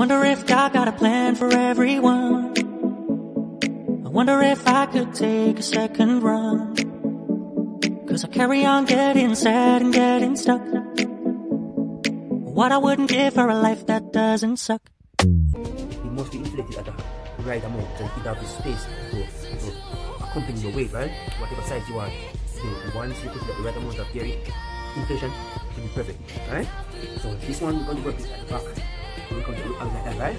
wonder if God got a plan for everyone. I wonder if I could take a second run. Cause I carry on getting sad and getting stuck. What I wouldn't give for a life that doesn't suck. You must be inflated at the right amount and it have the space to, to accompany your weight, right? Whatever size you are. So once you put the right amount of dairy, inflation to be perfect, right? So this one we're going to work it at the back. We're going to look like that, right?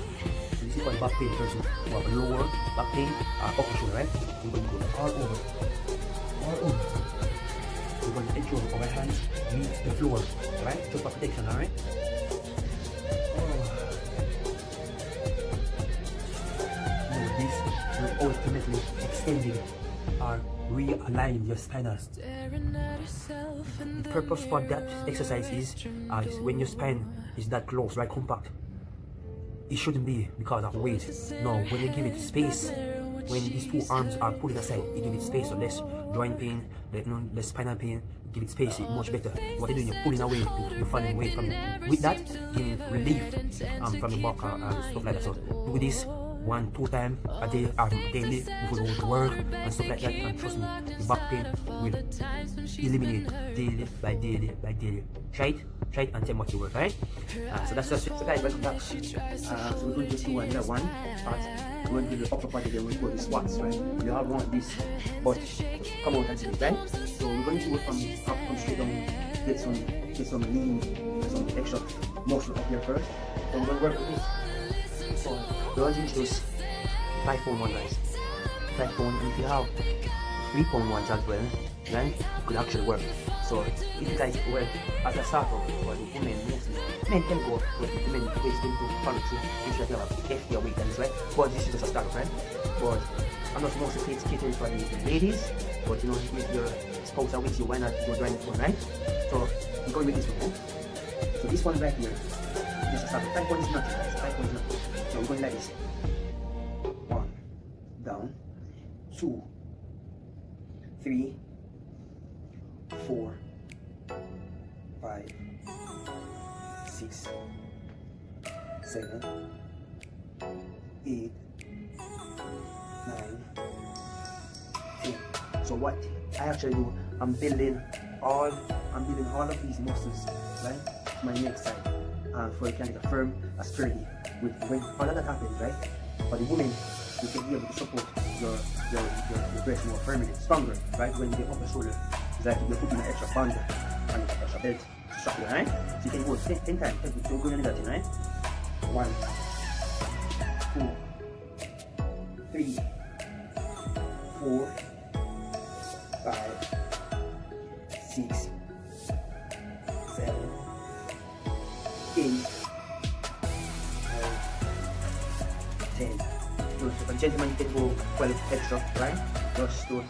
So this is for the back pain person who have a lower back pain or upper shoulder, right? We're going to go all over. All over. We're going to ensure our hands meet the floor, right? Just for protection, alright? This will ultimately extending or realign your spinal. The purpose for that exercise is, uh, is when your spine is that close, right, compact. It shouldn't be because of weight. No, when you give it space, when these two arms are pulling aside, you give it space, so less joint pain, you know, less spinal pain, give it space, it's much better. What you're doing, you're pulling away, you're falling away from it. With that, giving relief um, from your back and stuff like that. So do this one, two times a day or daily before you go to work and stuff like that. And trust me, the back pain will eliminate daily by daily by daily. Try it, try it and tell what you work, right? Uh, so that's just it. So guys, welcome back. Uh, so we're going to do another one but We're going to do the upper part again, we're going to the squats, right? You have one this, but come on, see it, right? So we're going to go from up, from straight down, get some, get some lean, some extra muscle up here first. So we're going to work with this. So to introduce 5 pound one guys. 5 pound, and if you have 3 pound ones as well, then it could actually work. So if you guys well as a starter for the women mostly, men can go but the men ways them to follow through you should have a heftier weight than this right? But this is just a starter right? But I'm not mostly catering for the ladies, but you know if your spouse are with you, why not go join this one, right? So I'm going with this one, right? So this one right here, this is starter. Five points is nothing guys, is nothing. So we're going like this. One, down, two, three, four, five, six, seven, eight, nine, ten. So what I actually do, I'm building all, I'm building all of these muscles, right, my neck side, and for it can get firm, a sturdy. With when another happens, right, for the women, you can be able to support your your your, your breast more firmly, stronger, right, when you get upper shoulder. It's like you're putting an extra band and extra belt to strap you, right? So you can go 10, 10 times, every so go into that, right? One, two, three, four, five, six, seven, eight, You can go 12 extra, right? Just to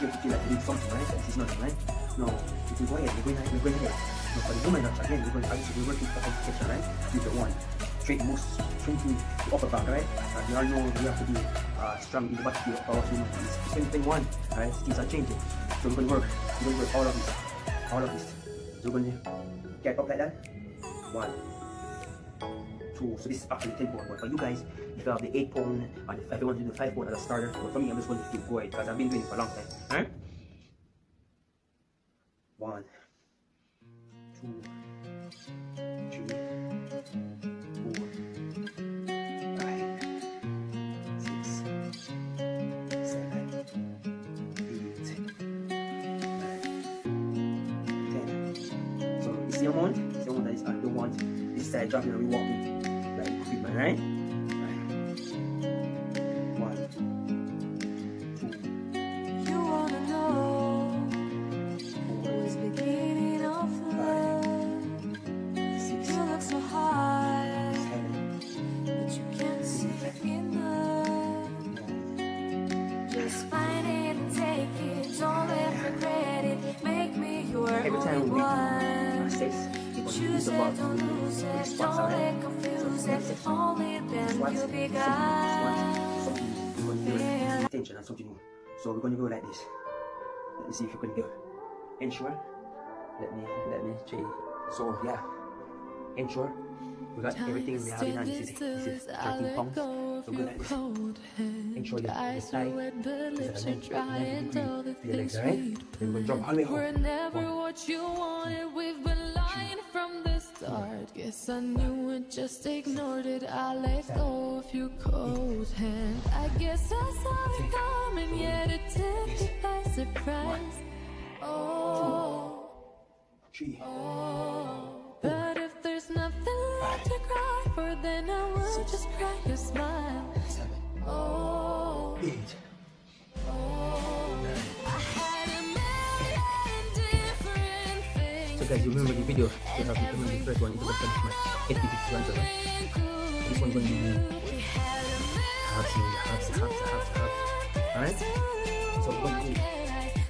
you feel like you need something, right? This is nothing, right? No, you can go ahead, you're going ahead, you're going ahead. No, for the woman, that's again, you're going to obviously we're working for extra, right? Use the one. Straight most, strengthen the upper back, right? And we all know we have to be uh, strong in the back of the upper women. It's the same thing, one, right? Things are changing. So we're going to work, we're going to work all of this, all of this. So we're going to get up like that. One, two. So this is actually 10 pound. But for you guys, if you have the 8 pound and if you want to do the 5 pound as a starter, but for me, I'm just going to keep going because I've been doing it for a long time. Alright? One, two, the amount, the amount that is uh, don't want this side dropping and we walking like equipment, right? Right. One, two, You wanna know who is beginning of love? six, You look so hard, seven, but you can't see enough. nine. Just find it and take it. Don't let regret it. Make me your Every time we one. six, we're going to use Choose it, don't lose it. Don't let it. Only then Squats, you'll be squats, gone. something we're going to do it. Tension and something new. So we're to go like this. Let me see if you can do it. Ensure. Let me let me check. So yeah. Ensure. We got everything we have in hand. This is, this is 13 pounds. So good at this. Ensure that the side is at a 90 degree to your legs, alright? Then we're gonna jump all the way We're never One, what you wanted. We've been lying from the start. Guess I knew it, just ignored it. I let go of your cold hand. I guess I saw it coming, yet it took me by surprise. Oh, three, oh. For, then I will just crack a smile. seven, Oh, eight, I had a million different things. So guys, you remember the video? You have remember the first one? It was finished my 8 50 answer, right? This one's gonna be halves halves halves halves halves. Alright? So gonna do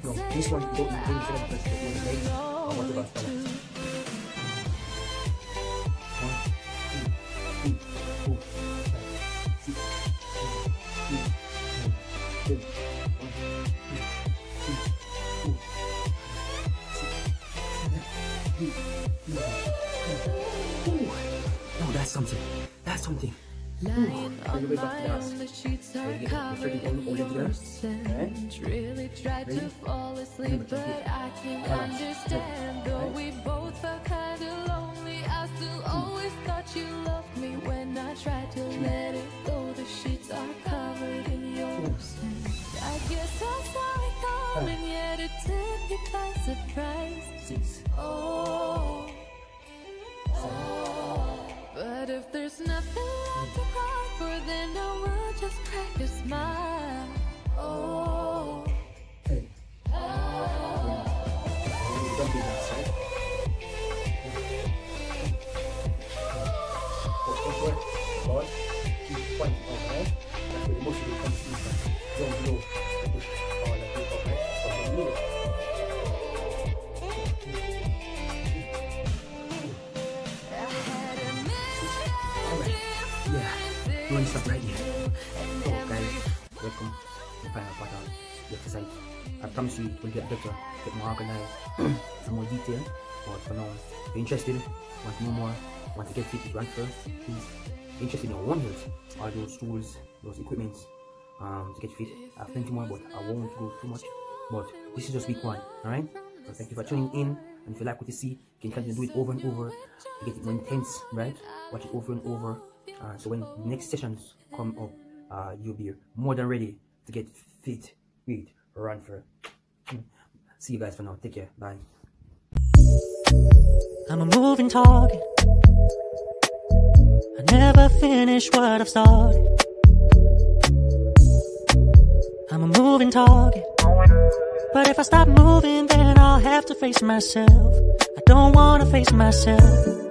no, this one don't you don't should press the one to my the house. own, the sheets are Ready to get- covered ready to in hold it together? your scent. Really tried to Ready? fall asleep, Remember to but keep I can't understand. Ready? Though Right? we both felt kinda lonely, I still always thought you loved me. When I tried to let it go, the sheets are covered in your. I guess I saw it coming, yet it took me by surprise. Six, Oh. You to stop right? So guys, welcome to final part of the exercise. I promise you it will get better, get more organized, some more detail. But for now, if you're interested, want to know more, want to get fit with first, please interested in one health, all those tools, those equipments, um, to get fit. I have plenty more, but I won't go too much. But this is just week one, alright? So thank you for tuning in. And if you like what you see, you can continue to do it over and over to get it more intense, right? Watch it over and over. Uh, so when next sessions come up, uh, you'll be more than ready to get fit with Ranfer. See you guys for now. Take care. Bye. I'm a moving target. I never finish what I've started. I'm a moving target. But if I stop moving, then I'll have to face myself. I don't wanna face myself.